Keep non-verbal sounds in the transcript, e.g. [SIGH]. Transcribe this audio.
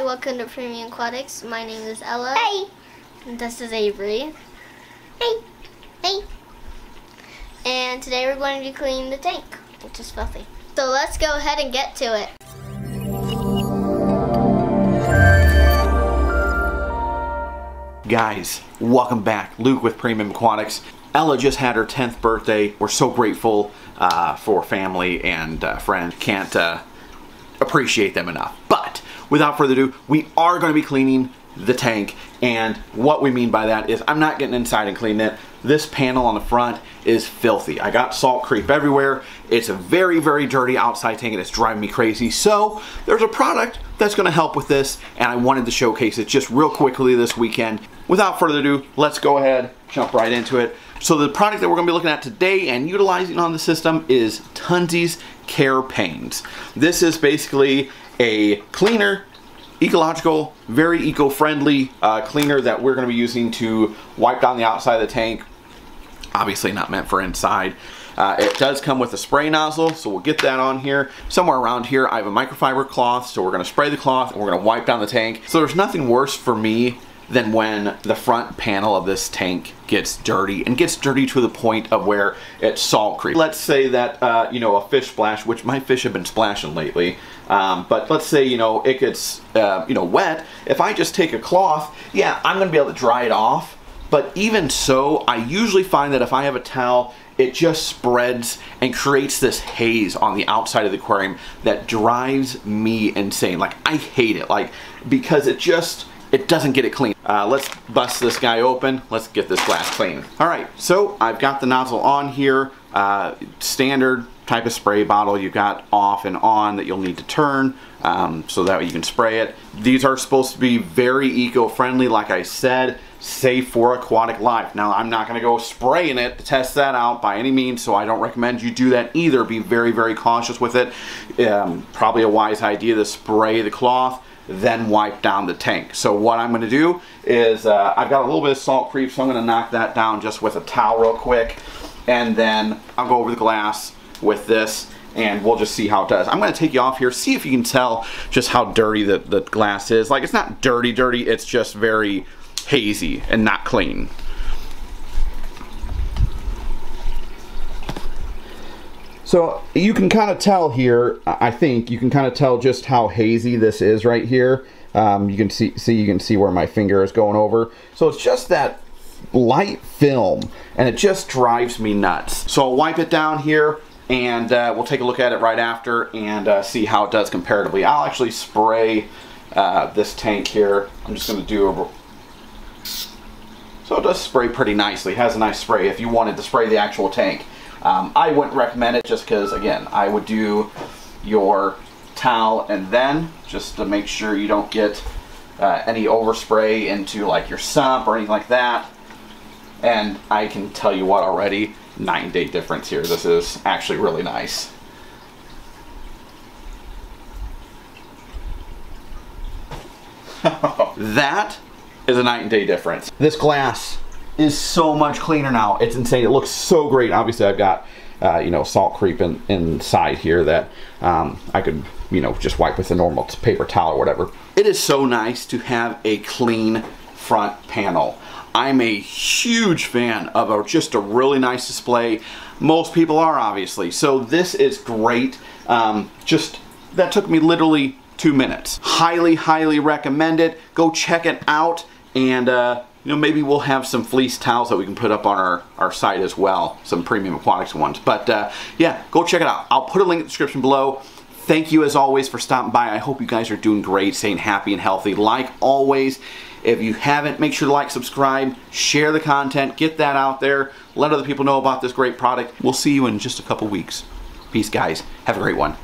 Hi, welcome to Premium Aquatics. My name is Ella. Hey. And this is Avery. Hey. Hey. And today we're going to be cleaning the tank, which is filthy. So let's go ahead and get to it. Guys, welcome back. Luke with Premium Aquatics. Ella just had her 10th birthday. We're so grateful uh, for family and uh, friends. Can't uh, appreciate them enough. But without further ado, we are going to be cleaning the tank. And what we mean by that is I'm not getting inside and cleaning it. This panel on the front is filthy. I got salt creep everywhere. It's a very, very dirty outside tank and it's driving me crazy. So there's a product that's gonna help with this and I wanted to showcase it just real quickly this weekend. Without further ado, let's go ahead, jump right into it. So the product that we're gonna be looking at today and utilizing on the system is Tunze's Care Pains. This is basically a cleaner ecological, very eco-friendly uh, cleaner that we're going to be using to wipe down the outside of the tank. Obviously not meant for inside. Uh, it does come with a spray nozzle, so we'll get that on here. Somewhere around here, I have a microfiber cloth, so we're going to spray the cloth and we're going to wipe down the tank. So there's nothing worse for me than when the front panel of this tank gets dirty and gets dirty to the point of where it's salt creep. Let's say that, uh, you know, a fish splash, which my fish have been splashing lately, um, but let's say, you know, it gets, uh, you know, wet. If I just take a cloth, yeah, I'm going to be able to dry it off. But even so, I usually find that if I have a towel, it just spreads and creates this haze on the outside of the aquarium that drives me insane. Like, I hate it. Like, because it just it doesn't get it clean. Uh, let's bust this guy open. Let's get this glass clean. All right, so I've got the nozzle on here. Uh, standard type of spray bottle you've got off and on that you'll need to turn um, so that way you can spray it. These are supposed to be very eco-friendly, like I said, safe for aquatic life. Now, I'm not gonna go spraying it to test that out by any means, so I don't recommend you do that either. Be very, very cautious with it. Um, probably a wise idea to spray the cloth then wipe down the tank. So what I'm going to do is uh, I've got a little bit of salt creep, so I'm going to knock that down just with a towel real quick. And then I'll go over the glass with this and we'll just see how it does. I'm going to take you off here, see if you can tell just how dirty the, the glass is. Like it's not dirty dirty, it's just very hazy and not clean. So you can kind of tell here, I think, you can kind of tell just how hazy this is right here. Um, you can see, see, you can see where my finger is going over. So it's just that light film and it just drives me nuts. So I'll wipe it down here and uh, we'll take a look at it right after and uh, see how it does comparatively. I'll actually spray uh, this tank here. I'm just going to do a... So it does spray pretty nicely. It has a nice spray if you wanted to spray the actual tank. Um, I wouldn't recommend it just because, again, I would do your towel and then just to make sure you don't get uh, any overspray into like your sump or anything like that. And I can tell you what already, nine day difference here. This is actually really nice. [LAUGHS] that is a night and day difference. This glass is so much cleaner now. It's insane. It looks so great. Obviously, I've got uh, you know salt creep in, inside here that um, I could you know just wipe with a normal paper towel or whatever. It is so nice to have a clean front panel. I'm a huge fan of a, just a really nice display. Most people are obviously. So this is great. Um, just that took me literally two minutes. Highly, highly recommend it. Go check it out and uh, you know, maybe we'll have some fleece towels that we can put up on our, our site as well, some premium aquatics ones. But uh, yeah, go check it out. I'll put a link in the description below. Thank you as always for stopping by. I hope you guys are doing great, staying happy and healthy. Like always, if you haven't, make sure to like, subscribe, share the content, get that out there, let other people know about this great product. We'll see you in just a couple weeks. Peace, guys. Have a great one.